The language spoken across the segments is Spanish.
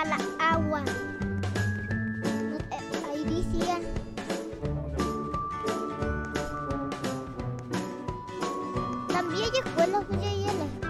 a la agua. Eh, ahí decía. También hay escuelas, muchas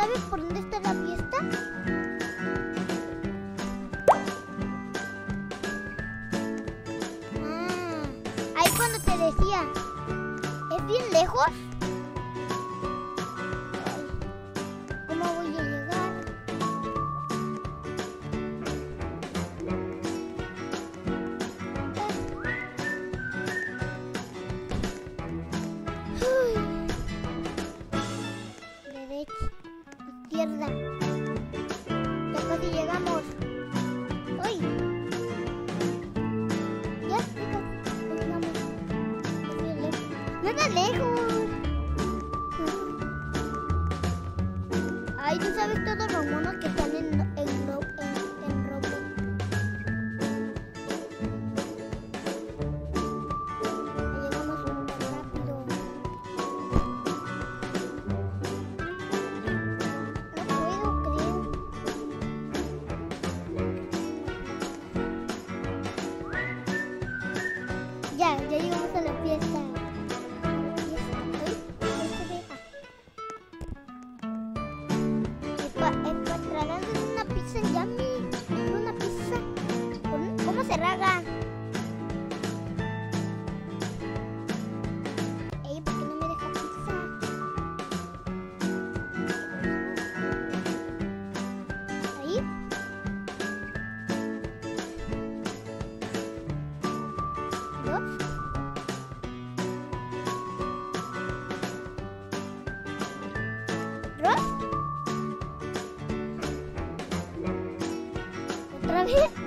¿Sabes por dónde está la fiesta? Ah, ahí cuando te decía, ¿es bien lejos? lejos. Ay, ¿tú sabes todos los monos que están en, en, en, en Llegamos rápido. No puedo creer. Ya, ya llegamos a la Lizarraga. Ey, no